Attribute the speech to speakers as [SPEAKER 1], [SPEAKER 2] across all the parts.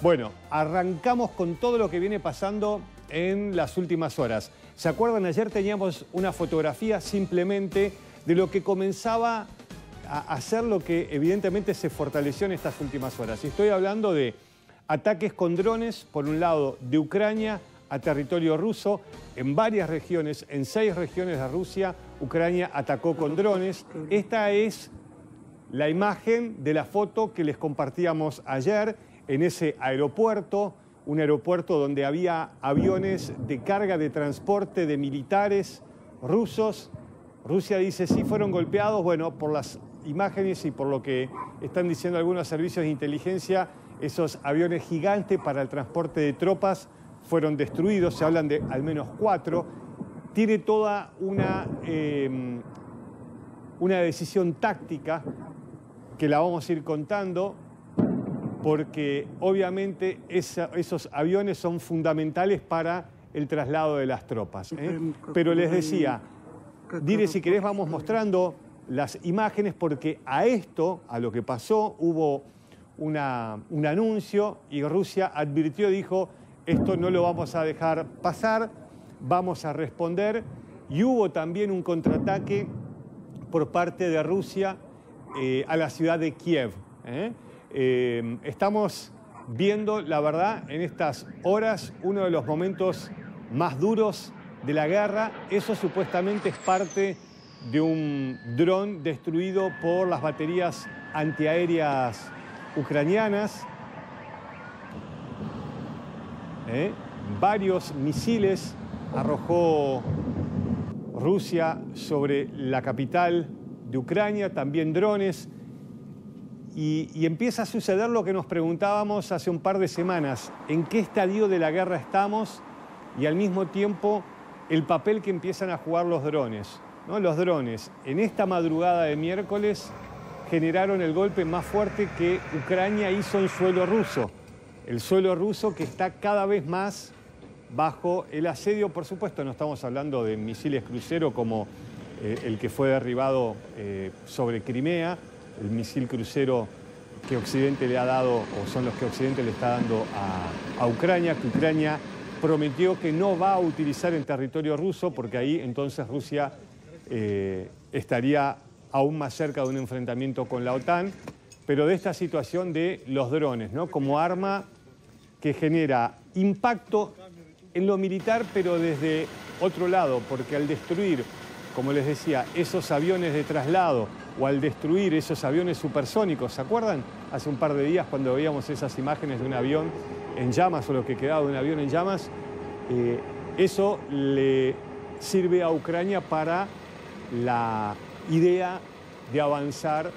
[SPEAKER 1] Bueno, arrancamos con todo lo que viene pasando en las últimas horas. ¿Se acuerdan? Ayer teníamos una fotografía simplemente de lo que comenzaba a hacer lo que evidentemente se fortaleció en estas últimas horas. Y estoy hablando de ataques con drones, por un lado, de Ucrania a territorio ruso, en varias regiones, en seis regiones de Rusia, Ucrania atacó con drones. Esta es la imagen de la foto que les compartíamos ayer en ese aeropuerto, un aeropuerto donde había aviones de carga de transporte de militares rusos. Rusia dice sí fueron golpeados, bueno, por las imágenes y por lo que están diciendo algunos servicios de inteligencia, esos aviones gigantes para el transporte de tropas fueron destruidos, se hablan de al menos cuatro. Tiene toda una, em, una decisión táctica que la vamos a ir contando porque obviamente esos aviones son fundamentales para el traslado de las tropas. ¿eh? Pero les decía, dire si querés vamos mostrando las imágenes porque a esto, a lo que pasó, hubo una, un anuncio y Rusia advirtió, dijo, esto no lo vamos a dejar pasar, vamos a responder. Y hubo también un contraataque por parte de Rusia eh, a la ciudad de Kiev. ¿eh? Eh, estamos viendo, la verdad, en estas horas uno de los momentos más duros de la guerra. Eso supuestamente es parte de un dron destruido por las baterías antiaéreas ucranianas. ¿Eh? Varios misiles arrojó Rusia sobre la capital de Ucrania, también drones. Y, empieza a suceder lo que nos preguntábamos hace un par de semanas, en qué estadio de la guerra estamos y al mismo tiempo el papel que empiezan a jugar los drones. ¿no? Los drones en esta madrugada de miércoles generaron el golpe más fuerte que Ucrania hizo en suelo ruso. El suelo ruso que está cada vez más bajo el asedio, por supuesto, no estamos hablando de misiles crucero como eh, el que fue derribado eh, sobre Crimea, el misil crucero que Occidente le ha dado, o son los que Occidente le está dando a, Ucrania, que Ucrania prometió que no va a utilizar en territorio ruso, porque ahí entonces Rusia eh, estaría aún más cerca de un enfrentamiento con la OTAN, pero de esta situación de los drones, ¿no? como arma que genera impacto en lo militar, pero desde otro lado, porque al destruir, como les decía, esos aviones de traslado, o al destruir esos aviones supersónicos. ¿Se acuerdan? Hace un par de días cuando veíamos esas imágenes de un avión en llamas o lo que quedaba de un avión en llamas, eh, eso le sirve a Ucrania para la idea de avanzar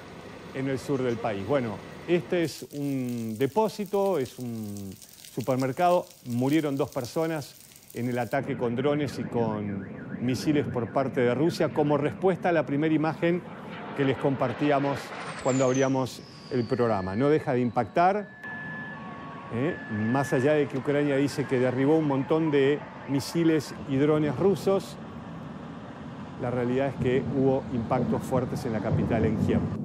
[SPEAKER 1] en el sur del país. Bueno, este es un depósito, es un supermercado, murieron dos personas en el ataque con drones y con misiles por parte de Rusia como respuesta a la primera imagen que les compartíamos cuando abríamos el programa. No deja de impactar, ¿eh? más allá de que Ucrania dice que derribó un montón de misiles y drones rusos, la realidad es que hubo impactos fuertes en la capital, en Kiev.